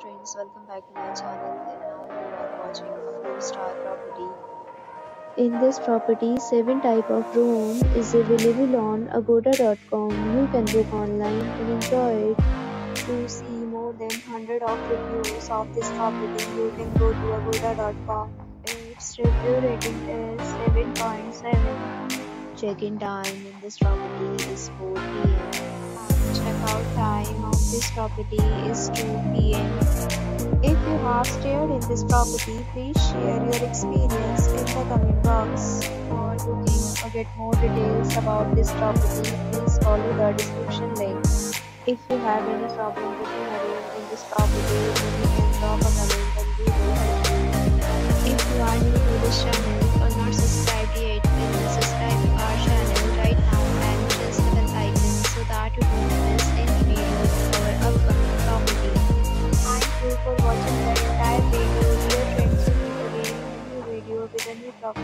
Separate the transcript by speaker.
Speaker 1: friends, welcome back to my channel and now you are watching a 4 star property. In this property, 7 type of room is available on agoda.com. You can book online and enjoy it. To see more than 100 of reviews of this property, you can go to agoda.com. Its review rating is 7.7. Check-in time in this property is 4 p.m. Check-out time of this property is 2 p.m. If you have stayed in this property, please share your experience in the comment box. For booking or get more details about this property, please follow the description link. If you have any problem booking a room in this property, 要不？